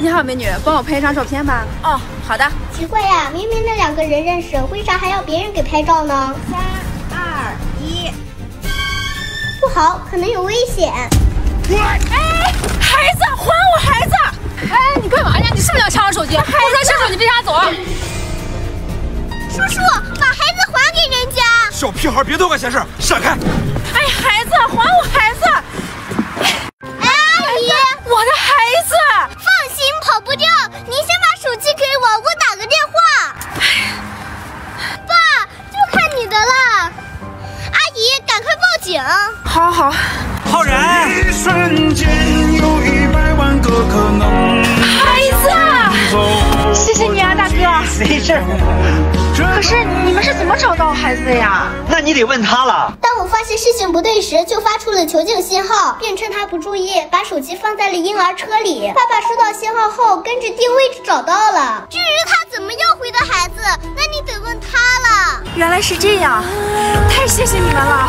你好，美女，帮我拍一张照片吧。哦，好的。奇怪呀，明明那两个人认识，为啥还要别人给拍照呢？三二一，不好，可能有危险。哎，孩子，还我孩子！哎，你干嘛呀？你是不是要抢我手机？我说伸手，你别瞎走啊。叔叔，把孩子还给人家。小屁孩，别多管闲事，闪开！哎，孩好好。浩然。一瞬间有一百万个可能。孩子，谢谢你啊，大哥。没事。可是你们是怎么找到孩子的呀？那你得问他了。当我发现事情不对时，就发出了求救信号，并趁他不注意，把手机放在了婴儿车里。爸爸收到信号后，跟着定位找到了。至于他怎么要回的孩子，那你得问他了。原来是这样，太谢谢你们了。